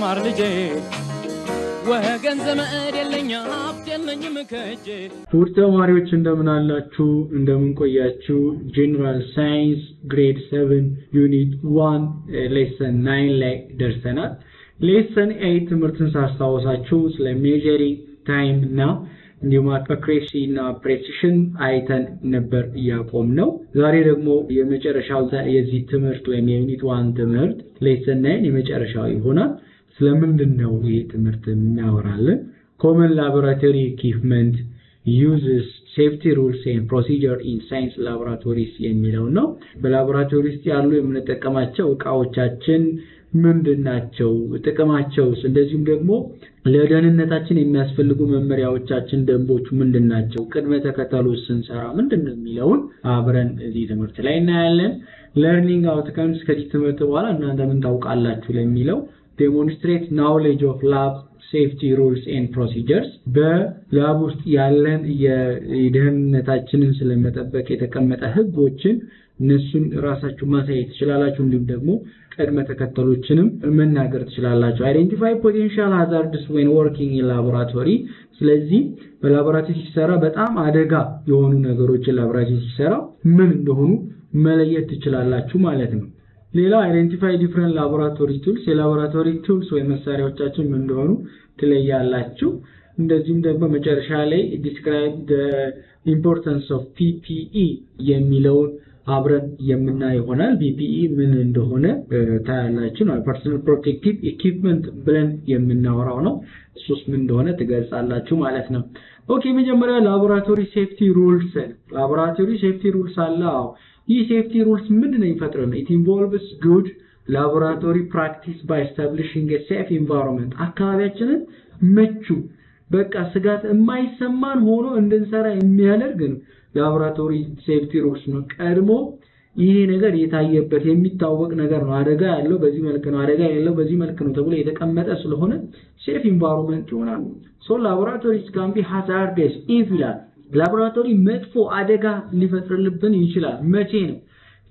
ተማር ልጄ ወገን ዘመድ የለኝ ሀብት የለኝም ከእጄ ውድ ተማሪዎች እንደምን አላችሁ? እንደምን ቆያችሁ? general science grade 7 unit 1 lesson 9 ላይ ደርሰናል። lesson 8 ትምህርትን ሳስታወሳችሁ ስለ measuring time እና እንዲሁም accuracy እና precision አይተን ነበር ያቆምነው። ዛሬ ደግሞ የመጨረሻው የዚህ ትምህርት ወይም የ unit one ትምህርት lesson 9 የመጨረሻው ይሆናል። ስለምንድን ነው ይህ ትምህርት የሚያወራልን? common laboratory equipment uses safety rules and procedure in science laboratories የሚለው ነው። በላቦራቶሪ ውስጥ ያሉ የምንጠቀማቸው እቃዎቻችን ምንድን ናቸው? ጥቅማቸውስ? እንደዚሁም ደግሞ ለደህንነታችን የሚያስፈልጉ መመሪያዎቻችን፣ ደንቦቹ ምንድን ናቸው? ቅደም ተከተሉ ስንሰራ ምንድን ነው የሚለውን አብረን እዚህ ትምህርት ላይ እናያለን። learning outcomes ከዚህ ትምህርት በኋላ እናንተ ምን ታውቃላችሁ ለሚለው demonstrate knowledge of lab safety rules and procedures በ lab ውስጥ ያለን የደህንነታችንን ስለመጠበቅ የተቀመጠ ህጎችን እነሱን ራሳችሁ ማሳየት ትችላላችሁ። እንዲሁም ደግሞ ቅደም ተከተሎችንም መናገር ትችላላችሁ። identify potential hazards when working in laboratory። ስለዚህ በላቦራቶሪ ሲሰራ በጣም አደጋ የሆኑ ነገሮችን ላቦራቶሪ ሲሰራ ምን እንደሆኑ መለየት ትችላላችሁ ማለት ነው። ሌላው identify different laboratory tools የ laboratory tools ወይም መሳሪያዎቻችን ምን እንደሆኑ ትለያላችሁ። እንደዚሁም ደግሞ መጨረሻ ላይ describe importance of PPE የሚለውን አብረን የምናይ ይሆናል። PPE ምን እንደሆነ ታያላችሁ ነው። personal protective equipment ብለን የምናወራው ነው። እሱስ ምን እንደሆነ ትገልጻላችሁ ማለት ነው። okay መጀመሪያ laboratory safety rules laboratory safety rules አለ። ይህ safety rules ምንድን ነው የሚፈጥረው? it involves good laboratory practice by establishing safe environment አካባቢያችንን ምቹ በቃ ስጋት የማይሰማን ሆኖ እንድንሰራ የሚያደርግ ነው። laboratory safety rules ነው። ቀድሞ ይሄ ነገር የታየበት የሚታወቅ ነገር ነው። አደጋ ያለው በዚህ መልክ ነው፣ አደጋ የሌለው በዚህ መልክ ነው ተብሎ የተቀመጠ ስለሆነ safe environment ይሆናል። so laboratories can be hazardous if ይላል ላቦራቶሪ መጥፎ አደጋ ሊፈጥርልብን ይችላል። መቼ ነው?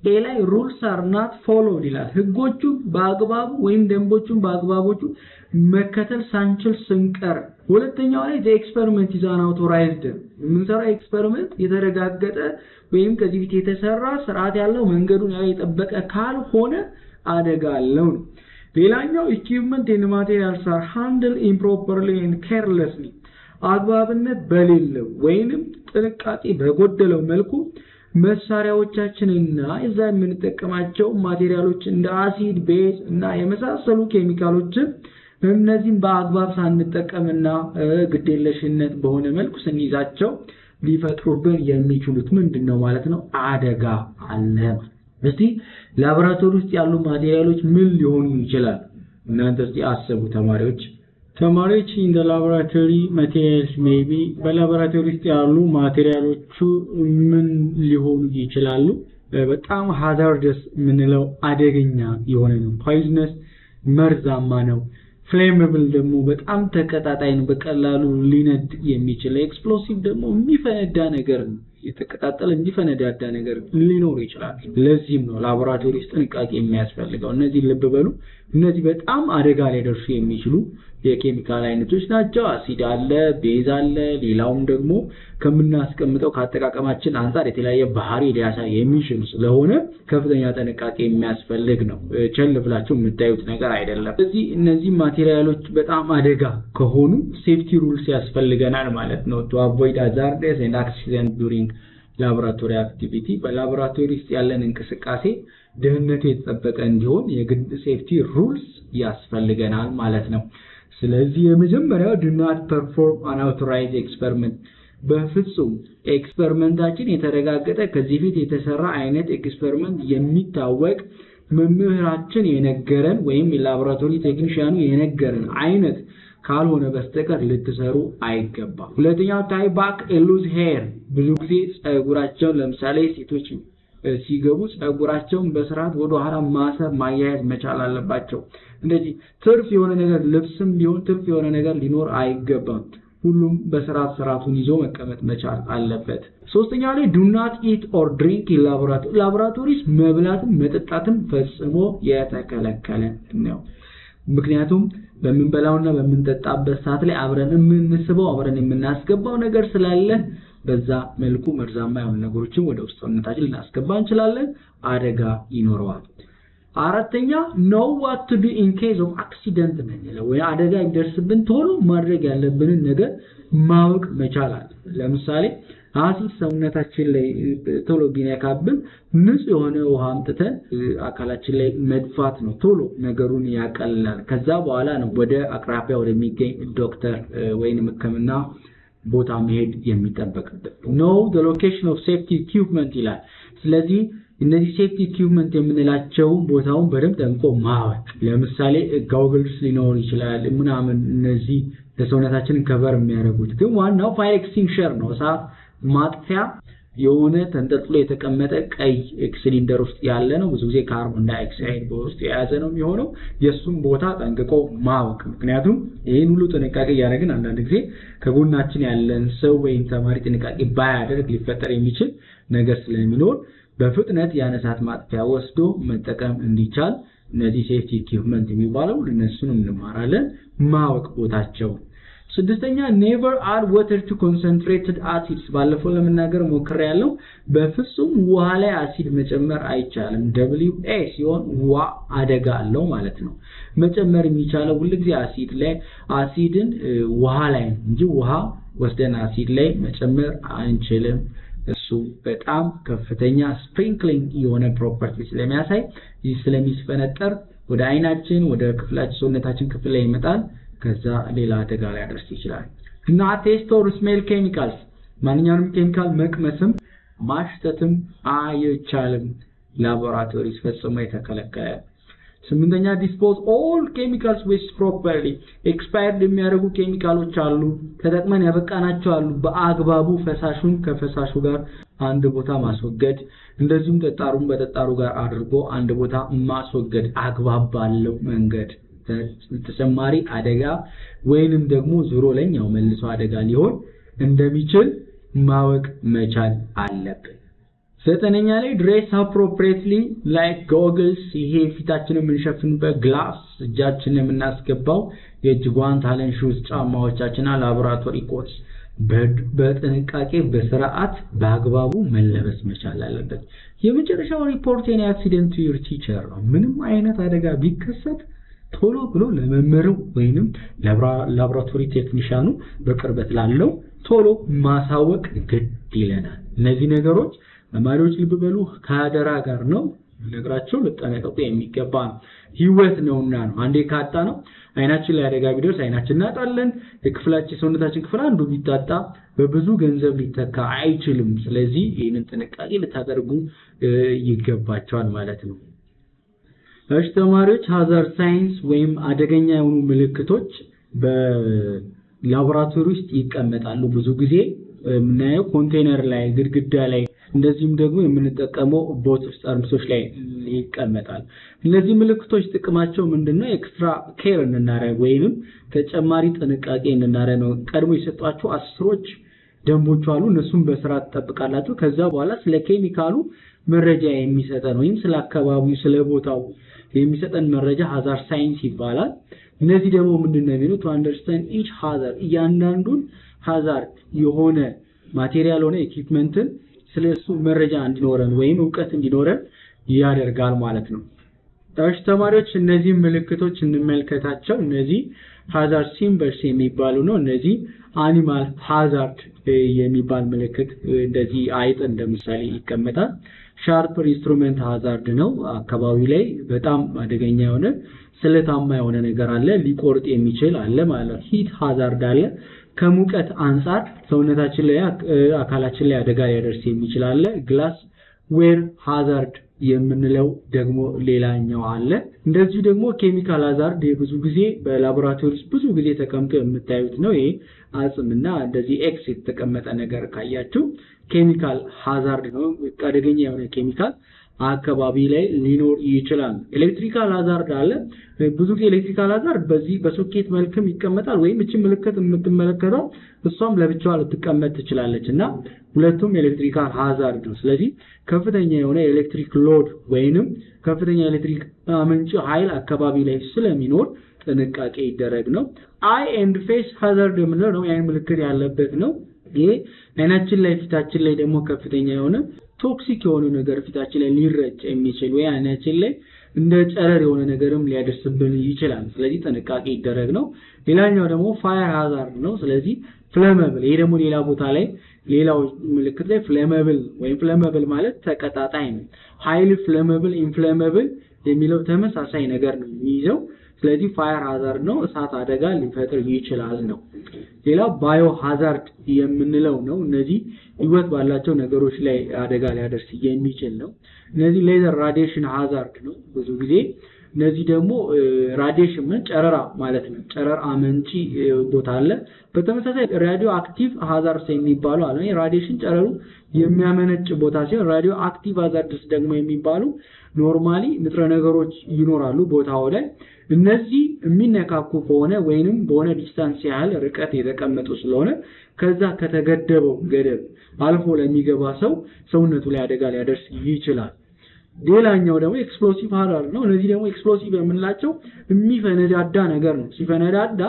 A ላይ rules are not followed ይላል። ህጎቹን በአግባቡ ወይም ደንቦቹን በአግባቦቹ መከተል ሳንችል ስንቀር። ሁለተኛው ላይ experiment is unauthorized የምንሰራው experiment የተረጋገጠ ወይም ከዚህ ፊት የተሰራ ስርዓት ያለው መንገዱን ያው የጠበቀ ካልሆነ አደጋ አለው ነው። ሌላኛው equipment and materials are handled improperly and carelessly አግባብነት በሌለው ወይንም ጥንቃቄ በጎደለው መልኩ መሳሪያዎቻችንና እዛ የምንጠቀማቸው ማቴሪያሎች እንደ አሲድ፣ ቤዝ እና የመሳሰሉ ኬሚካሎችን እነዚህም በአግባብ ሳንጠቀምና ግዴለሽነት በሆነ መልኩ ስንይዛቸው ሊፈጥሩብን የሚችሉት ምንድን ነው ማለት ነው? አደጋ አለ። እስቲ ላቦራቶሪ ውስጥ ያሉ ማቴሪያሎች ምን ሊሆኑ ይችላል? እናንተ እስቲ አስቡ ተማሪዎች። ተማሪዎች in laboratory materials may be በላቦራቶሪ ውስጥ ያሉ ማቴሪያሎቹ ምን ሊሆኑ ይችላሉ? በጣም hazardous የምንለው አደገኛ የሆነ ነው። poisonous መርዛማ ነው። flammable ደግሞ በጣም ተቀጣጣይ ነው፣ በቀላሉ ሊነድ የሚችል explosive ደግሞ የሚፈነዳ ነገር ነው። የተቀጣጠለ እንዲፈነዳዳ ነገር ሊኖር ይችላል። ለዚህም ነው ላቦራቶሪ ውስጥ ጥንቃቄ የሚያስፈልገው። እነዚህ ልብ በሉ። እነዚህ በጣም አደጋ ሊያደርሱ የሚችሉ የኬሚካል አይነቶች ናቸው። አሲድ አለ፣ ቤዝ አለ። ሌላውም ደግሞ ከምናስቀምጠው ከአጠቃቀማችን አንጻር የተለያየ ባህሪ ሊያሳይ የሚችል ስለሆነ ከፍተኛ ጥንቃቄ የሚያስፈልግ ነው። ቸል ብላችሁ የምታዩት ነገር አይደለም። ስለዚህ እነዚህ ማቴሪያሎች በጣም አደጋ ከሆኑ safety rules ያስፈልገናል ማለት ነው። to avoid hazardous and accident during laboratory activity በላቦራቶሪ ውስጥ ያለን እንቅስቃሴ ደህንነቱ የተጠበቀ እንዲሆን የግድ safety rules ያስፈልገናል ማለት ነው። ስለዚህ የመጀመሪያው do not perform unauthorized experiment በፍጹም ኤክስፐሪመንታችን የተረጋገጠ ከዚህ ፊት የተሰራ አይነት experiment የሚታወቅ መምህራችን የነገረን ወይም የላቦራቶሪ ቴክኒሽያኑ የነገረን አይነት ካልሆነ በስተቀር ልትሰሩ አይገባም። ሁለተኛው tie back loose hair ብዙ ጊዜ ጸጉራቸውን ለምሳሌ ሴቶች ሲገቡ ጸጉራቸውን በስርዓት ወደ ኋላ ማሰር ማያያዝ መቻል አለባቸው። እንደዚህ ትርፍ የሆነ ነገር ልብስም ቢሆን ትርፍ የሆነ ነገር ሊኖር አይገባም። ሁሉም በስርዓት ስርዓቱን ይዞ መቀመጥ መቻል አለበት። ሶስተኛ ላይ do not eat or drink laboratory laboratories መብላትም መጠጣትም ፈጽሞ የተከለከለ ነው። ምክንያቱም በምንበላውና በምንጠጣበት ሰዓት ላይ አብረን የምንስበው አብረን የምናስገባው ነገር ስላለ በዛ መልኩ መርዛማ የሆኑ ነገሮችን ወደ ውስጥ ሰውነታችን ልናስገባ እንችላለን። አደጋ ይኖረዋል። አራተኛ know what to do in case of accident ነው ወይ አደጋ ቢደርስብን ቶሎ ማድረግ ያለብንን ነገር ማወቅ መቻል አለ። ለምሳሌ አሲድ ሰውነታችን ላይ ቶሎ ቢነካብን ንጹህ የሆነ ውሃ አምጥተን አካላችን ላይ መድፋት ነው። ቶሎ ነገሩን ያቀልላል። ከዛ በኋላ ነው ወደ አቅራቢያ ወደሚገኝ ዶክተር ወይንም ሕክምና ቦታ መሄድ የሚጠበቅበት። Know location of safety equipment ይላል። ስለዚህ እነዚህ safety equipment የምንላቸው ቦታውን በደንብ ጠንቅቆ ማወቅ፣ ለምሳሌ goggles ሊኖር ይችላል ምናምን፣ እነዚህ ለሰውነታችንን cover የሚያደርጉት ግን ዋናው fire extinguisher ነው። እሳት ማጥፊያ የሆነ ተንጠልጥሎ የተቀመጠ ቀይ ሲሊንደር ውስጥ ያለ ነው። ብዙ ጊዜ ካርቦን ዳይኦክሳይድ በውስጡ የያዘ ነው የሚሆነው። የእሱም ቦታ ጠንቅቆ ማወቅ። ምክንያቱም ይህን ሁሉ ጥንቃቄ እያደረግን አንዳንድ ጊዜ ከጎናችን ያለን ሰው ወይም ተማሪ ጥንቃቄ ባያደርግ ሊፈጠር የሚችል ነገር ስለሚኖር በፍጥነት ያን እሳት ማጥፊያ ወስዶ መጠቀም እንዲቻል እነዚህ safety equipment የሚባለው እነሱን እንማራለን። ማወቅ ቦታቸው ስድስተኛ never add water to concentrated acids ባለፈው ለመናገር ሞክሬ ያለው በፍጹም ውሃ ላይ አሲድ መጨመር አይቻልም። W A ሲሆን ውሃ አደጋ አለው ማለት ነው። መጨመር የሚቻለው ሁልጊዜ አሲድ ላይ አሲድን ውሃ ላይ ነው እንጂ ውሃ ወስደን አሲድ ላይ መጨመር አንችልም። እሱ በጣም ከፍተኛ sprinkling የሆነ property ስለሚያሳይ ይህ ስለሚስፈነጠር ወደ አይናችን ወደ ክፍላችን ሰውነታችን ክፍል ላይ ይመጣል። ከዛ ሌላ አደጋ ላይ ያደርስ ይችላል። እና taste or smell chemicals ማንኛውንም ኬሚካል መቅመስም ማሽተትም አይቻልም። ላቦራቶሪ ፈጽሞ የተከለከለ። ስምንተኛ dispose all chemicals waste properly expired የሚያደርጉ ኬሚካሎች አሉ፣ ተጠቅመን ያበቃናቸው አሉ። በአግባቡ ፈሳሹን ከፈሳሹ ጋር አንድ ቦታ ማስወገድ፣ እንደዚሁም ጠጣሩን በጠጣሩ ጋር አድርጎ አንድ ቦታ ማስወገድ አግባብ ባለው መንገድ ተጨማሪ አደጋ ወይንም ደግሞ ዙሮ ለኛው መልሶ አደጋ ሊሆን እንደሚችል ማወቅ መቻል አለብን። ዘጠነኛ ላይ dress appropriately like goggles፣ ይሄ ፊታችንን የምንሸፍንበት glass፣ እጃችንን የምናስገባው የእጅ ጓንት፣ አለን shoes፣ ጫማዎቻችንና laboratory coats በጥንቃቄ በስርዓት በአግባቡ መለበስ መቻል አለበት። የመጨረሻው report any accident your teacher ነው። ምንም አይነት አደጋ ቢከሰት ቶሎ ብሎ ለመምህሩ ወይንም ላቦራቶሪ ቴክኒሻኑ በቅርበት ላለው ቶሎ ማሳወቅ ግድ ይለናል። እነዚህ ነገሮች ተማሪዎች ልብ በሉ ከአደራ ጋር ነው ነግራቸው ልጠነቀቁ የሚገባ ነው። ህይወት ነውና ነው። አንዴ ካጣ ነው አይናችን ላይ አደጋ ቢደርስ አይናችን እናጣለን። የክፍላችን የሰውነታችን ክፍል አንዱ ቢታጣ በብዙ ገንዘብ ሊተካ አይችልም። ስለዚህ ይህንን ጥንቃቄ ልታደርጉ ይገባቸዋል ማለት ነው። ተማሪዎች hazard signs ወይም አደገኛ የሆኑ ምልክቶች በላቦራቶሪ ውስጥ ይቀመጣሉ። ብዙ ጊዜ የምናየው ኮንቴነር ላይ፣ ግድግዳ ላይ እንደዚሁም ደግሞ የምንጠቀመው bottle ጠርሙሶች ላይ ይቀመጣል። እነዚህ ምልክቶች ጥቅማቸው ምንድነው? extra care እንድናረግ ወይንም ተጨማሪ ጥንቃቄ እንድናረግ ነው። ቀድሞ የሰጧቸው አስሮች ደንቦች አሉ። እነሱም በስራ ትጠብቃላችሁ። ከዛ በኋላ ስለ ኬሚካሉ መረጃ የሚሰጠን ወይም ስለ አካባቢው ስለ ቦታው የሚሰጠን መረጃ hazard signs ይባላል። እነዚህ ደግሞ ምንድነው የሚሉት to understand each hazard እያንዳንዱን hazard የሆነ material ሆነ equipment ን ስለሱ መረጃ እንዲኖረን ወይም እውቀት እንዲኖረን ያደርጋል ማለት ነው። እሺ ተማሪዎች እነዚህ ምልክቶች እንመልከታቸው። እነዚህ hazard symbols የሚባሉ ነው። እነዚህ animal hazard የሚባል ምልክት እንደዚህ አይጥ እንደ ምሳሌ ይቀመጣል። sharp instrument hazard ነው። አካባቢ ላይ በጣም አደገኛ የሆነ ስለታማ የሆነ ነገር አለ፣ ሊቆርጥ የሚችል አለ ማለት heat hazard አለ። ከሙቀት አንጻር ሰውነታችን ላይ አካላችን ላይ አደጋ ሊያደርስ የሚችል አለ። glass ware hazard የምንለው ደግሞ ሌላኛው አለ። እንደዚሁ ደግሞ chemical hazard ብዙ ጊዜ በላቦራቶሪ ውስጥ ብዙ ጊዜ ተቀምጦ የምታዩት ነው። ይሄ አጽምና እንደዚህ X የተቀመጠ ነገር ካያችሁ chemical hazard ነው። አደገኛ የሆነ ኬሚካል አካባቢ ላይ ሊኖር ይችላል። electrical hazard አለ። ብዙ ጊዜ electrical hazard በዚህ በሶኬት መልክም ይቀመጣል፣ ወይም እቺ ምልክት የምትመለከተው እሷም ለብቻዋ ልትቀመጥ ትችላለች እና ሁለቱም electrical hazard ነው። ስለዚህ ከፍተኛ የሆነ ኤሌክትሪክ load ወይንም ከፍተኛ ኤሌክትሪክ አመንጭ ኃይል አካባቢ ላይ ስለሚኖር ጥንቃቄ ይደረግ ነው። Eye and face hazard የምንለው ነው የአይን ምልክት ያለበት ነው። ይሄ አይናችን ላይ ፊታችን ላይ ደግሞ ከፍተኛ የሆነ toxic የሆነ ነገር ፊታችን ላይ ሊረጭ የሚችል ወይ አይናችን ላይ እንደ ጨረር የሆነ ነገርም ሊያደርስብን ይችላል። ስለዚህ ጥንቃቄ ይደረግ ነው። ሌላኛው ደግሞ fire hazard ነው። ስለዚህ flammable፣ ይሄ ደግሞ ሌላ ቦታ ላይ ሌላው ምልክት ላይ flammable ወይም flammable ማለት ተቀጣጣይ ነው። Highly flammable፣ inflammable የሚለው ተመሳሳይ ነገር ነው የሚይዘው። ስለዚህ fire hazard ነው፣ እሳት አደጋ ሊፈጥር ይችላል ነው። ሌላው bio hazard የምንለው ነው። እነዚህ ህይወት ባላቸው ነገሮች ላይ አደጋ ሊያደርስ የሚችል ነው። እነዚህ laser radiation hazard ነው። ብዙ ጊዜ እነዚህ ደግሞ radiation ምን ጨረራ ማለት ነው። ጨረር አመንጪ ቦታ አለ። በተመሳሳይ radioactive hazards የሚባሉ አለ። radiation ጨረሩ የሚያመነጭ ቦታ ሲሆን radioactive hazards ደግሞ የሚባሉ normally ንጥረ ነገሮች ይኖራሉ ቦታው ላይ እነዚህ የሚነካኩ ከሆነ ወይንም በሆነ distance ያህል ርቀት የተቀመጡ ስለሆነ ከዛ ከተገደበው ገደብ አልፎ ለሚገባ ሰው ሰውነቱ ላይ አደጋ ሊያደርስ ይችላል። ሌላኛው ደግሞ explosive hazard ነው። እነዚህ ደግሞ explosive የምንላቸው የሚፈነዳዳ ነገር ነው። ሲፈነዳዳ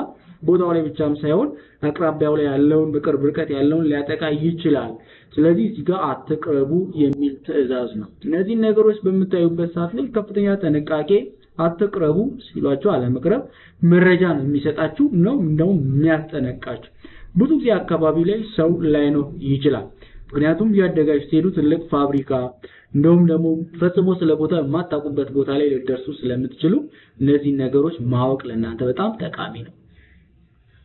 ቦታው ላይ ብቻም ሳይሆን አቅራቢያው ላይ ያለውን በቅርብ ርቀት ያለውን ሊያጠቃ ይችላል። ስለዚህ እዚህ ጋር አትቅረቡ የሚል ትዕዛዝ ነው። እነዚህን ነገሮች በምታዩበት ሰዓት ላይ ከፍተኛ ጥንቃቄ አትቅረቡ ሲሏቸው አለመቅረብ መረጃ ነው የሚሰጣችሁ ነው እንደውም የሚያስጠነቃችሁ። ብዙ ጊዜ አካባቢ ላይ ሰው ላይኖር ይችላል። ምክንያቱም እያደጋችሁ ስትሄዱ ትልቅ ፋብሪካ እንደውም ደግሞ ፈጽሞ ስለ ቦታ የማታውቁበት ቦታ ላይ ልትደርሱ ስለምትችሉ እነዚህን ነገሮች ማወቅ ለእናንተ በጣም ጠቃሚ ነው።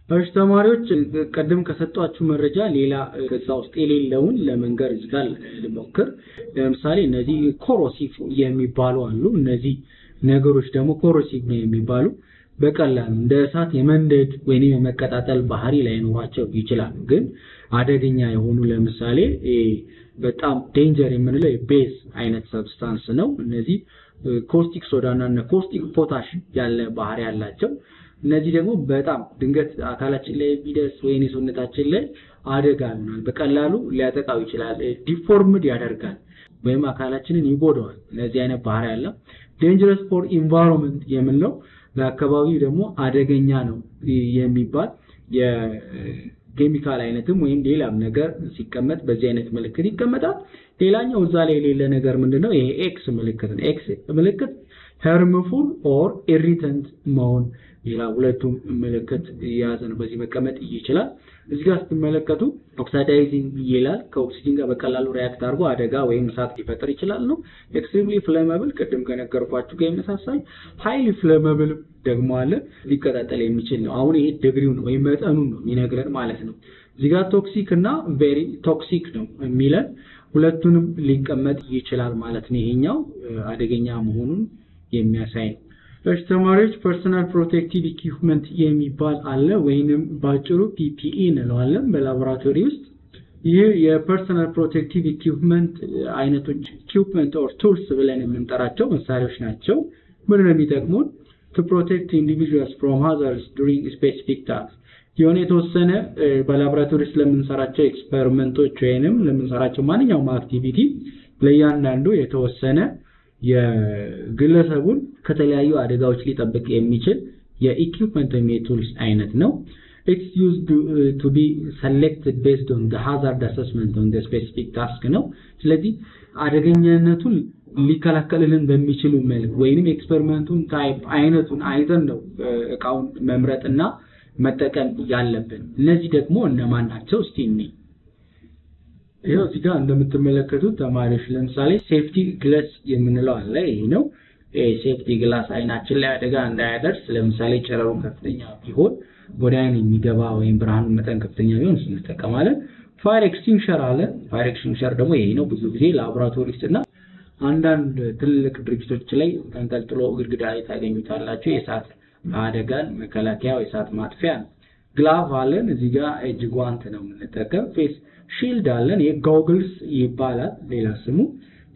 እሺ ተማሪዎች ቀደም ከሰጧችሁ መረጃ ሌላ ከዛ ውስጥ የሌለውን ለመንገር እዚህ ጋር ልሞክር። ለምሳሌ እነዚህ corrosive የሚባሉ አሉ። እነዚህ ነገሮች ደግሞ corrosive ነው የሚባሉ በቀላሉ እንደ እሳት የመንደድ ወይንም የመቀጣጠል ባህሪ ላይኖራቸው ይችላል። ግን አደገኛ የሆኑ ለምሳሌ በጣም danger የምንለው የ base አይነት substance ነው። እነዚህ caustic soda እና caustic potash ያለ ባህሪ ያላቸው እነዚህ ደግሞ በጣም ድንገት አካላችን ላይ ቢደርስ ወይም የሰውነታችን ላይ አደጋ ይሆናል። በቀላሉ ሊያጠቃው ይችላል። deformed ያደርጋል ወይም አካላችንን ይጎዳዋል። እነዚህ አይነት ባህሪ ያለ dangerous for environment የምንለው ለአካባቢው ደግሞ አደገኛ ነው የሚባል የኬሚካል አይነትም ወይም ሌላም ነገር ሲቀመጥ በዚህ አይነት ምልክት ይቀመጣል። ሌላኛው እዛ ላይ የሌለ ነገር ምንድነው? ይሄ X ምልክት ነው። X ምልክት harmful or irritant መሆን ሌላ ሁለቱም ምልክት የያዘ ነው። በዚህ መቀመጥ ይችላል። እዚህ ጋር ስትመለከቱ oxidizing ይላል። ከኦክሲጅን ጋር በቀላሉ react አድርጎ አደጋ ወይም እሳት ሊፈጥር ይችላል ነው። extremely flammable ቅድም ከነገርኳችሁ ጋር ይመሳሳል። highly flammable ደግሞ አለ ሊቀጣጠል የሚችል ነው። አሁን ይሄ ዲግሪው ነው ወይም መጠኑን ነው የሚነግረን ማለት ነው። እዚህ ጋር toxic እና very toxic ነው የሚለን ሁለቱንም ሊቀመጥ ይችላል ማለት ነው። ይሄኛው አደገኛ መሆኑን የሚያሳይ ነው። ተማሪዎች personal protective equipment የሚባል አለ ወይንም ባጭሩ PPE እንለዋለን በላቦራቶሪ ውስጥ። ይህ የ personal protective equipment አይነቶች equipment or tools ብለን የምንጠራቸው መሳሪያዎች ናቸው። ምን ነው የሚጠቅሙን? to protect individuals from hazards during specific task የሆነ የተወሰነ በላቦራቶሪ ውስጥ ለምንሰራቸው experiment ኦች ወይንም ለምንሰራቸው ማንኛውም activity ለእያንዳንዱ የተወሰነ የግለሰቡን ከተለያዩ አደጋዎች ሊጠብቅ የሚችል የ equipment ወይም የ tools አይነት ነው። It's used to be selected based on hazard assessment on specific task ነው። ስለዚህ አደገኛነቱን ሊከላከልልን በሚችሉ መልክ ወይንም experiment ኡን type አይነቱን አይተን ነው እቃውን መምረጥና መጠቀም ያለብን። እነዚህ ደግሞ እነማን ናቸው? እስቲ ይኸው እዚህ ጋር እንደምትመለከቱት ተማሪዎች ለምሳሌ safety glass የምንለው አለ። ይሄ ነው safety glass አይናችን ላይ አደጋ እንዳያደርስ። ለምሳሌ ጨረሩ ከፍተኛ ቢሆን ወደ አይን የሚገባ ወይም ብርሃኑ መጠን ከፍተኛ ቢሆን እንጠቀማለን። fire extinguisher አለ። fire extinguisher ደግሞ ይሄ ነው። ብዙ ጊዜ ላቦራቶሪ ውስጥ እና አንዳንድ ትልልቅ ድርጅቶች ላይ ተንጠልጥሎ ግድግዳ ላይ ታገኙታላችሁ። የእሳት አደጋን መከላከያ የእሳት ማጥፊያ ነው። glove አለን። እዚህ ጋር እጅ ጓንት ነው የምንጠቀም። face shield አለን። ይህ goggles ይባላል ሌላ ስሙ።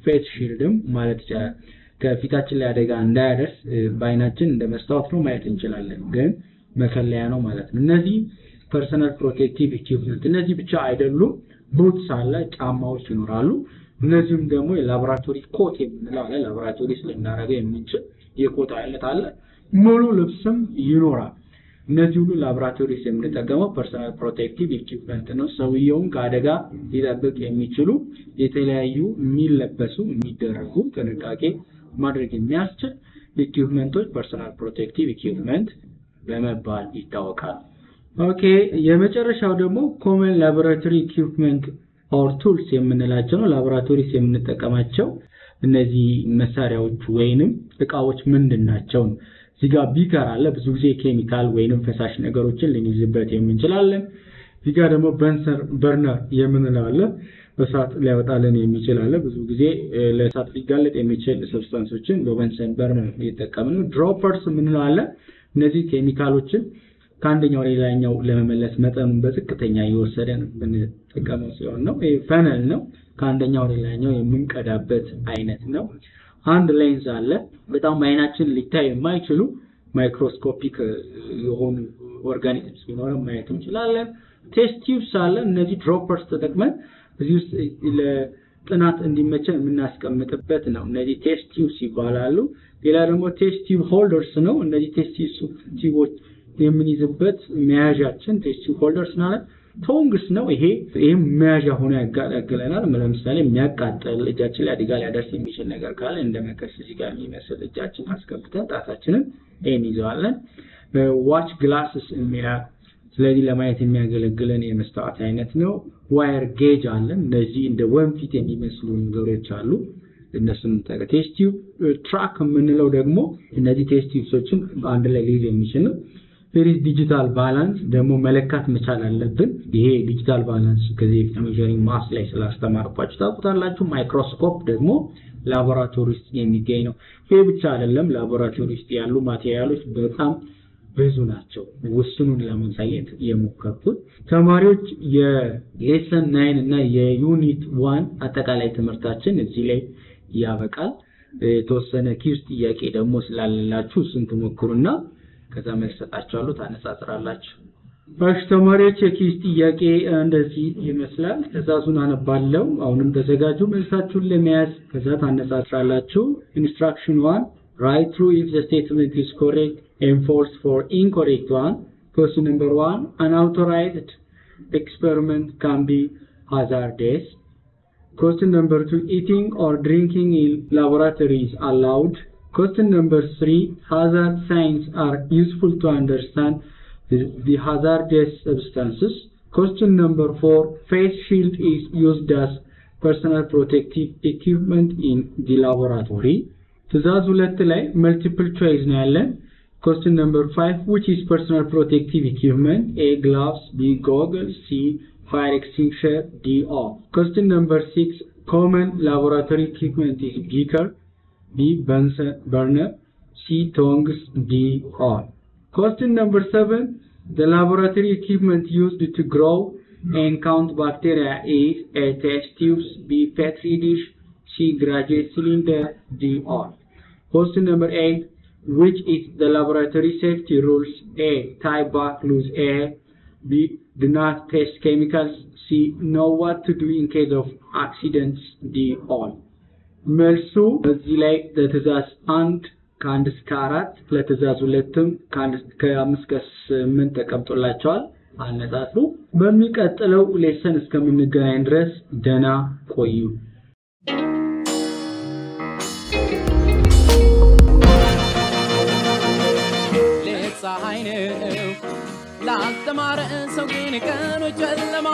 face shield ም ማለት ይቻላል። ከፊታችን ላይ አደጋ እንዳያደርስ በአይናችን እንደ መስታወት ነው ማየት እንችላለን፣ ግን መከለያ ነው ማለት ነው። እነዚህ personal protective equipment እነዚህ ብቻ አይደሉም። boots አለ፣ ጫማዎች ይኖራሉ። እነዚህም ደግሞ የላቦራቶሪ ኮት የምንለው አለ። ላቦራቶሪ ልናደርገው የምንችል የኮት አይነት አለ። ሙሉ ልብስም ይኖራል። እነዚህ ሁሉ laboratories የምንጠቀመው personal protective equipment ነው። ሰውየውን ከአደጋ ሊጠብቅ የሚችሉ የተለያዩ የሚለበሱ የሚደረጉ ጥንቃቄ ማድረግ የሚያስችል equipment ኦች personal protective equipment በመባል ይታወቃል። okay የመጨረሻው ደግሞ common laboratory equipment or tools የምንላቸው ነው። laboratories የምንጠቀማቸው እነዚህ መሳሪያዎች ወይንም እቃዎች ምንድን ናቸው? እዚህ beaker አለ። ብዙ ጊዜ ኬሚካል ወይንም ፈሳሽ ነገሮችን ልንይዝበት የምንችላለን። እዚህ ጋር ደግሞ Bunsen burner የምንለው አለ። እሳት ሊያወጣልን የሚችል አለ። ብዙ ጊዜ ለእሳት ሊጋለጥ የሚችል substance ኦችን በ Bunsen burner እየተጠቀምን ነው። droppers የምንለው እነዚህ ኬሚካሎችን ከአንደኛው ሌላኛው ለመመለስ መጠኑን በዝቅተኛ እየወሰደን የምንጠቀመው ሲሆን ነው። funnel ነው። ከአንደኛው ሌላኛው የምንቀዳበት አይነት ነው። አንድ ሌንዝ አለ። በጣም አይናችን ሊታይ የማይችሉ microscopic የሆኑ organisms ቢኖረን ማየት እንችላለን። test tubes አለ። እነዚህ droppers ተጠቅመን እዚህ ውስጥ ለጥናት እንዲመቸን የምናስቀምጥበት ነው። እነዚህ test tubes ይባላሉ። ሌላ ደግሞ test tube holders ነው። እነዚህ test tube ኦች የምንይዝበት መያዣችን test tube holders ማለት tongs ነው። ይሄ ይህም መያዣ ሆኖ ያገለግለናል። ለምሳሌ የሚያቃጥል እጃችን ላይ አደጋ ሊያደርስ የሚችል ነገር ካለ እንደ መቀስ እዚህ ጋር የሚመስል እጃችን አስገብተን ጣታችንን ይህን ይዘዋለን። watch glass የሚባል ስለዚህ ለማየት የሚያገለግለን የመስታወት አይነት ነው። wire gauze አለን። እነዚህ እንደ ወንፊት የሚመስሉ ነገሮች አሉ። እነሱን test tube rack የምንለው ደግሞ እነዚህ test tubes ኦችን አንድ ላይ ሊይዝ የሚችል ነው። there is digital balance ደግሞ መለካት መቻል አለብን። ይሄ digital balance ከዚህ በፊት measuring mass ላይ ስላስተማርኳችሁ ታውቁታላችሁ። ማይክሮስኮፕ ደግሞ ላቦራቶሪ ውስጥ የሚገኝ ነው። ይሄ ብቻ አይደለም። ላቦራቶሪ ውስጥ ያሉ material ኦች በጣም ብዙ ናቸው። ውስኑን ለማሳየት የሞከርኩት ተማሪዎች የ lesson nine እና የ unit one አጠቃላይ ትምህርታችን እዚህ ላይ ያበቃል። የተወሰነ quiz ጥያቄ ደግሞ ስላለላችሁ እሱን ትሞክሩና ከዛ መልስ ሰጣችኋለሁ፣ ታነጻጽራላችሁ። ተማሪዎች የ quiz ጥያቄ እንደዚህ ይመስላል። ትዕዛዙን አነባለሁ። አሁንም ተዘጋጁ መልሳችሁን ለመያዝ። ከዛ ታነጻጽራላችሁ። ኢንስትራክሽን ዋን ራይት ትሩ ኢፍ ዘ ስቴትመንት ኢዝ ኮሬክት ኤንድ ፎልስ ፎር ኢንኮሬክት ዋን Question number one, unauthorized experiment can be hazardous. Question number two, eating or drinking in laboratory is allowed. Question number three, hazard signs are useful to understand the, the hazardous substances. Question number four, face shield is used as personal protective equipment in the laboratory. ትእዛዝ ሁለት ላይ መልቲፕል ቾይስ ነው ያለን። Question number five, which is personal protective equipment? A. Gloves. B. Goggles. C. Fire extinguisher. D. Off. Question number six, common laboratory equipment is beaker. B. Burner. C. Tongs. D. Horn. Question number seven, the laboratory equipment used to grow and count bacteria is A. Test tubes. B. Petri dish. C. Graduate cylinder. D. All. Question number eight, which is the laboratory safety rules? A. Tie back loose air. B. Do not test chemicals. C. Know what to do in case of accidents. D. All. መልሱ እዚህ ላይ ለትእዛዝ አንድ ከአንድ እስከ አራት ለትእዛዝ ሁለትም ከአምስት እስከ ስምንት ተቀምጦላቸዋል። አነጻጽሩ። በሚቀጥለው ሌሰን እስከምንገናኝ ድረስ ደህና ቆዩ። ፀሐይ ነው ላልተማረ ሰው ግን ቀኑ ጨለማ